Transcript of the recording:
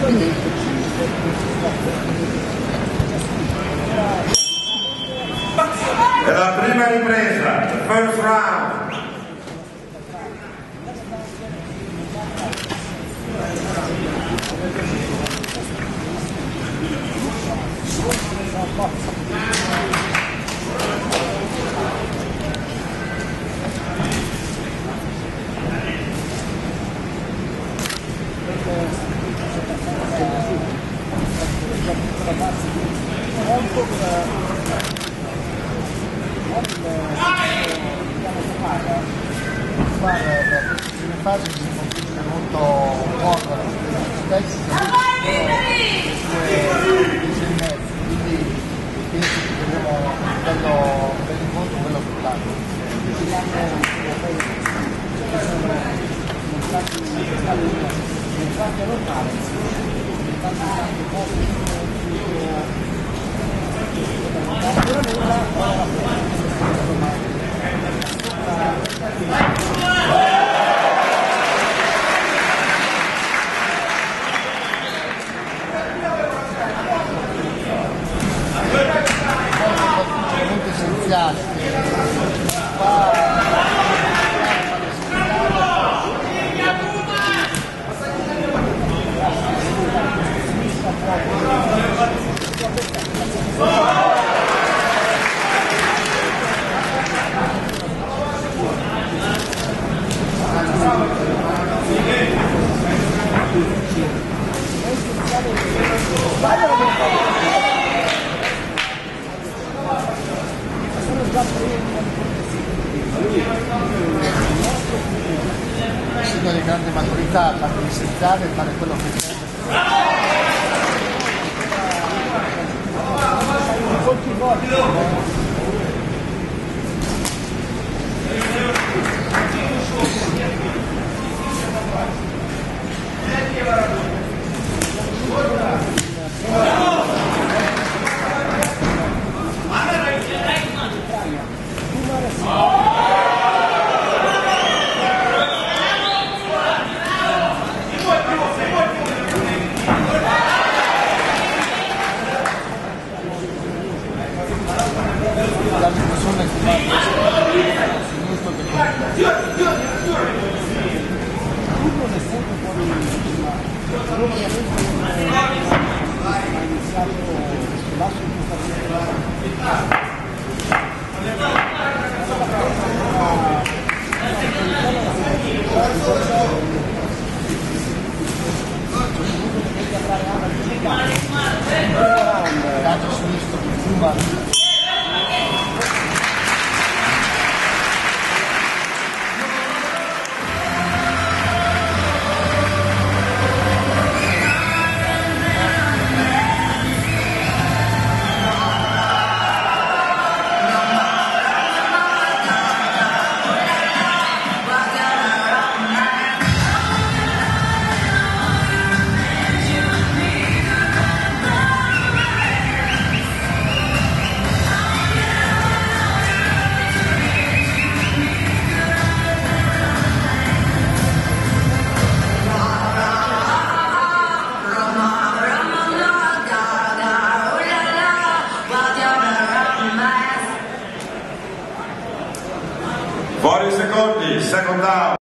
E la prima ripresa, first round. Thank fare prime fasi si configge molto mezzo quindi penso che avremo un bello, incontro bello spettacolo Yeah. Segno di grande maturità, parte essenziale è fare quello che serve. la Gracias. Second secondaire.